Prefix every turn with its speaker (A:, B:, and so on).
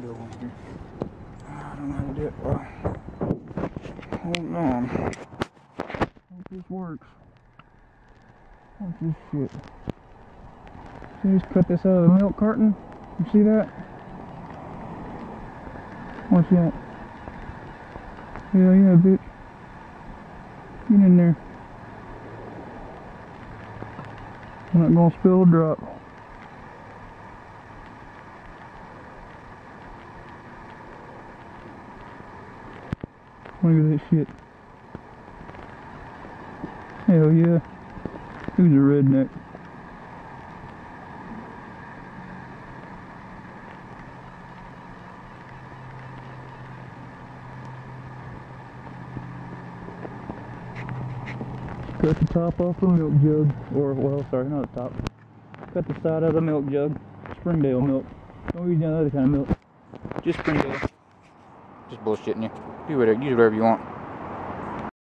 A: go on here. I don't know how to do it. Well, hold on. Hope this works. Watch this shit. So just cut this out of the milk carton. You see that? Watch that. Yeah, yeah, bitch. Get in there. I'm not gonna spill a drop. Look at this shit. Hell yeah. Who's a redneck? Cut the top off the milk jug. Or, well, sorry, not the top. Cut the side out of the milk jug. Springdale milk. Don't use any other kind of milk. Just Springdale. Just bullshitting you. Do whatever, use whatever you want.